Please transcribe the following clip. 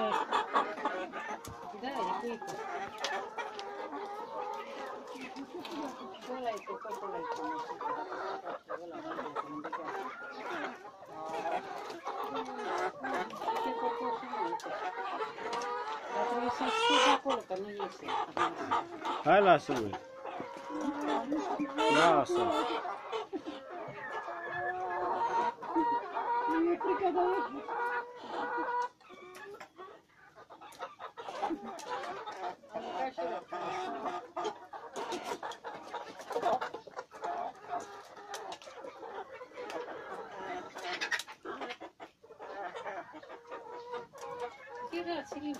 はい。だよ、行く行く。Vai lá, seu Nossa. Nossa. আছে কি?